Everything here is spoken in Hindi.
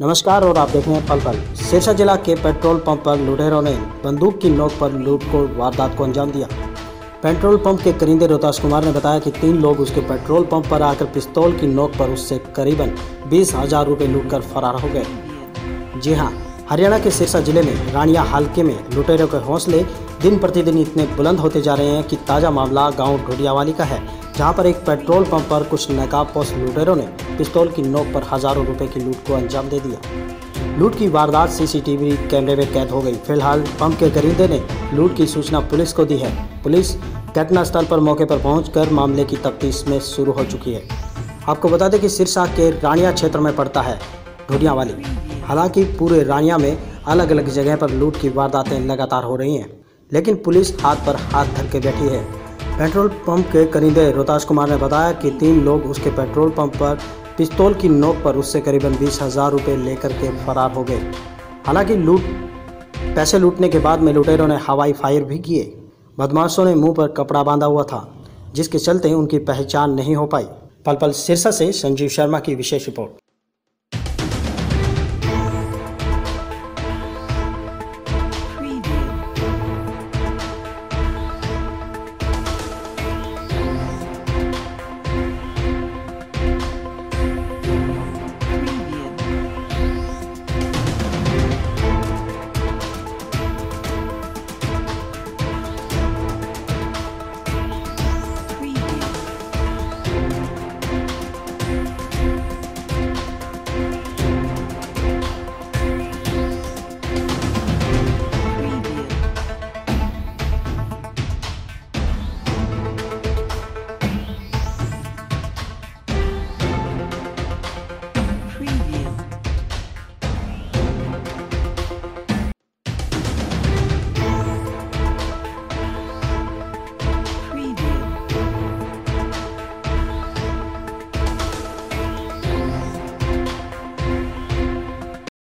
नमस्कार और आप देख रहे हैं पल पल। सिरसा जिला के पेट्रोल पंप पर लुटेरों ने बंदूक की नोक पर लूट को वारदात को अंजाम दिया। पेट्रोल पंप के करिंदे रोहतास कुमार ने बताया कि तीन लोग उसके पेट्रोल पंप पर आकर पिस्तौल की नोक पर उससे करीबन बीस हज़ार रुपये लूट कर फरार हो गए। जी हाँ हरियाणा के सिरसा ज़िले में रानिया हल्के में लुटेरों के हौसले दिन प्रतिदिन इतने बुलंद होते जा रहे हैं कि ताज़ा मामला गाँव ढोडियावाली का है। जहाँ पर एक पेट्रोल पंप पर कुछ नकाबपोश लुटेरों ने पिस्तौल की नोक पर हज़ारों रुपए की लूट को अंजाम दे दिया। लूट की वारदात सीसीटीवी कैमरे में कैद हो गई। फ़िलहाल पंप के करीदे ने लूट की सूचना पुलिस को दी है। पुलिस घटनास्थल पर मौके पर पहुंचकर मामले की तफ्तीश में शुरू हो चुकी है। आपको बता दें कि सिरसा के रानिया क्षेत्र में पड़ता है ढूढ़िया वाली हालाँकि पूरे रानिया में अलग अलग जगह पर लूट की वारदातें लगातार हो रही हैं, लेकिन पुलिस हाथ पर हाथ धर के बैठी है। पेट्रोल पंप के करीदे रोहतास कुमार ने बताया कि तीन लोग उसके पेट्रोल पंप पर पिस्तौल की नोक पर उससे करीबन बीस हज़ार रुपये लेकर के फरार हो गए। हालाँकि लूट, पैसे लूटने के बाद में लुटेरों ने हवाई फायर भी किए। बदमाशों ने मुँह पर कपड़ा बांधा हुआ था, जिसके चलते उनकी पहचान नहीं हो पाई। पल पल सिरसा से संजीव शर्मा की विशेष रिपोर्ट।